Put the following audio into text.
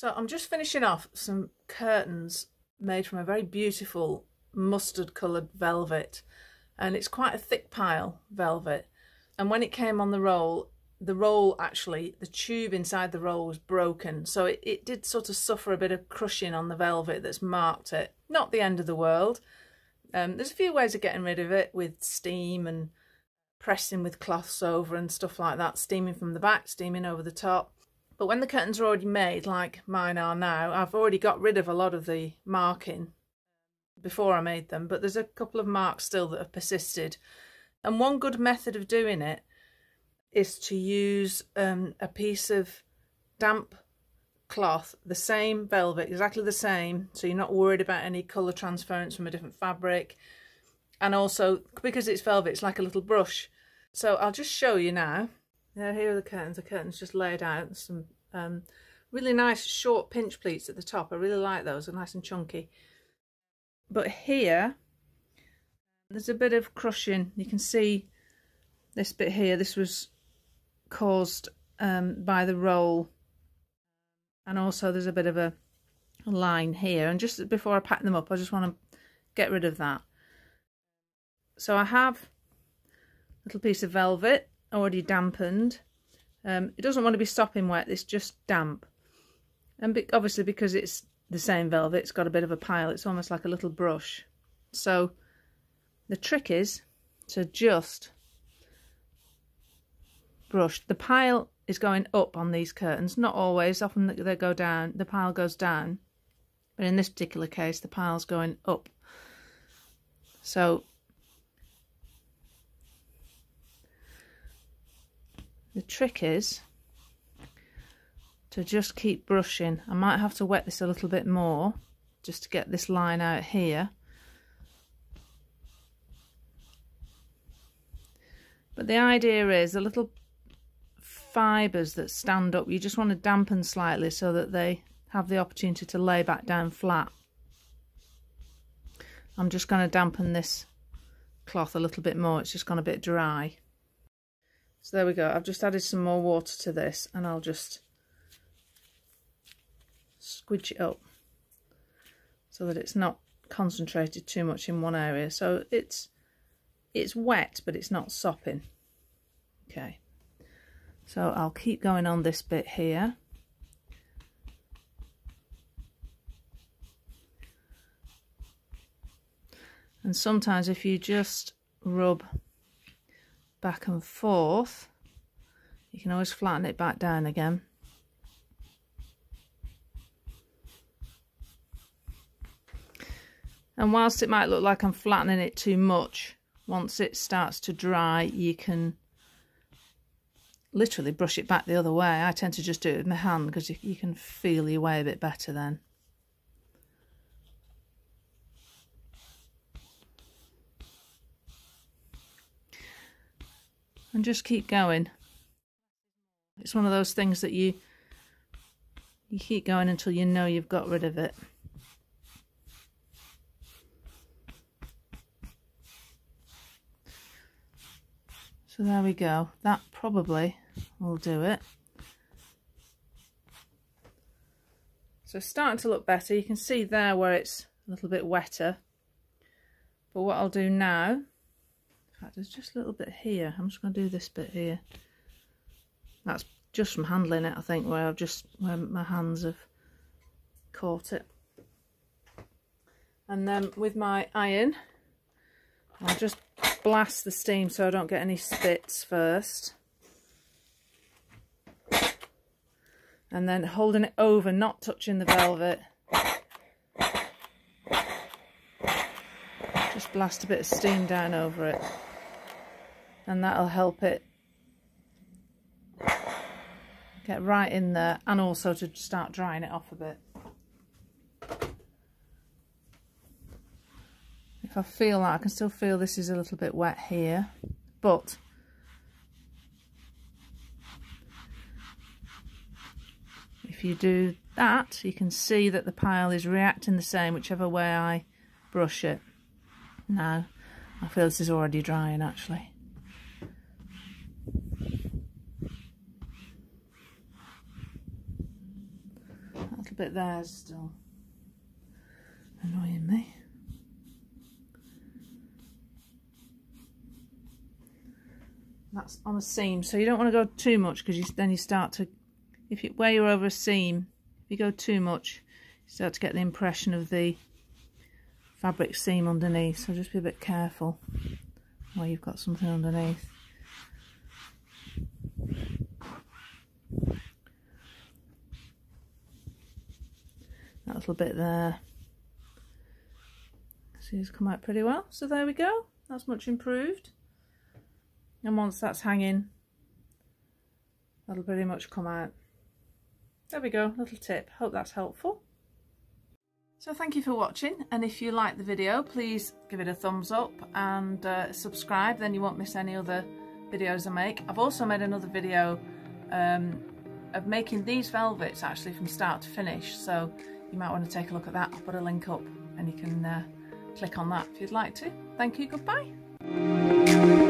So I'm just finishing off some curtains made from a very beautiful mustard coloured velvet and it's quite a thick pile velvet. And when it came on the roll the roll actually the tube inside the roll was broken. So it, it did sort of suffer a bit of crushing on the velvet that's marked it. Not the end of the world. Um, there's a few ways of getting rid of it with steam and pressing with cloths over and stuff like that steaming from the back steaming over the top but when the curtains are already made, like mine are now, I've already got rid of a lot of the marking before I made them, but there's a couple of marks still that have persisted. And one good method of doing it is to use um, a piece of damp cloth, the same velvet, exactly the same, so you're not worried about any colour transference from a different fabric. And also, because it's velvet, it's like a little brush. So I'll just show you now. Now here are the curtains. The curtains just laid out. Some um, really nice short pinch pleats at the top. I really like those. They're nice and chunky. But here, there's a bit of crushing. You can see this bit here. This was caused um, by the roll. And also there's a bit of a, a line here. And just before I pack them up, I just want to get rid of that. So I have a little piece of velvet already dampened. Um, it doesn't want to be sopping wet, it's just damp. And be obviously because it's the same velvet, it's got a bit of a pile, it's almost like a little brush. So the trick is to just brush. The pile is going up on these curtains, not always, often they go down, the pile goes down. But in this particular case, the pile's going up. So The trick is to just keep brushing. I might have to wet this a little bit more just to get this line out here. But the idea is the little fibres that stand up, you just want to dampen slightly so that they have the opportunity to lay back down flat. I'm just going to dampen this cloth a little bit more, it's just gone a bit dry. So there we go. I've just added some more water to this and I'll just squidge it up so that it's not concentrated too much in one area. So it's it's wet but it's not sopping. Okay. So I'll keep going on this bit here. And sometimes if you just rub back and forth. You can always flatten it back down again. And whilst it might look like I'm flattening it too much once it starts to dry you can literally brush it back the other way. I tend to just do it with my hand because you, you can feel your way a bit better then and just keep going. It's one of those things that you you keep going until you know you've got rid of it. So there we go. That probably will do it. So starting to look better. You can see there where it's a little bit wetter. But what I'll do now fact, there's just a little bit here. I'm just going to do this bit here. That's just from handling it, I think, where I've just, where my hands have caught it. And then with my iron, I'll just blast the steam so I don't get any spits first. And then holding it over, not touching the velvet. Just blast a bit of steam down over it and that'll help it get right in there and also to start drying it off a bit. If I feel that, I can still feel this is a little bit wet here, but if you do that, you can see that the pile is reacting the same whichever way I brush it. Now, I feel this is already drying actually. Bit there still annoying me. That's on a seam, so you don't want to go too much because then you start to, if you where you're over a seam, if you go too much, you start to get the impression of the fabric seam underneath. So just be a bit careful where you've got something underneath. That little bit there. See, it's come out pretty well. So there we go. That's much improved. And once that's hanging, that'll pretty much come out. There we go, little tip. Hope that's helpful. So thank you for watching and if you like the video please give it a thumbs up and uh, subscribe then you won't miss any other videos I make. I've also made another video um, of making these velvets actually from start to finish so you might want to take a look at that. I'll put a link up and you can uh, click on that if you'd like to. Thank you, goodbye.